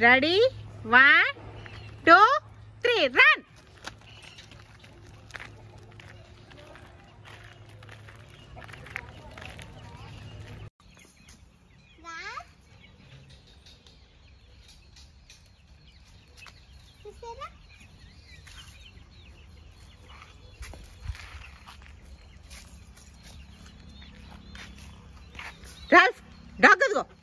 Ready? One, two, three, run! Ralph, dog go.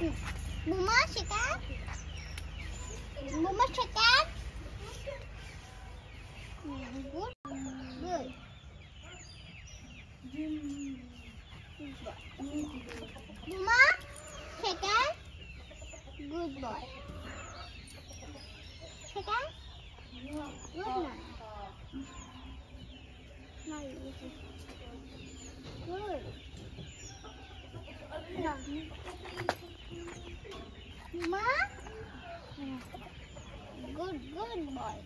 Mama chicken. Mama chicken. Good. Good. Mama chicken. Good boy. Chicken. Good boy Good. Mama. Good, good boy.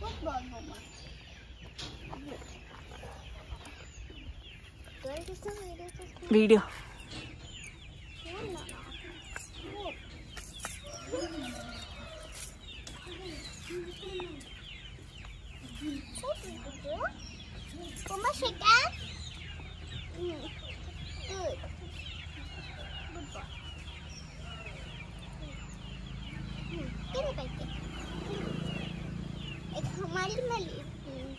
Good boy, Mama. Video. Mama chicken. Mm. Bakit maliit yun?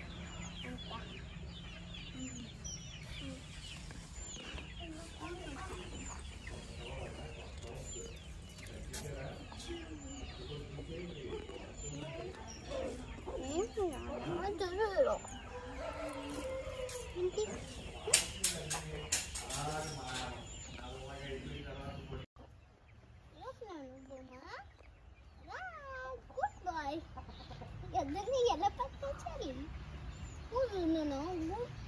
no, no, no.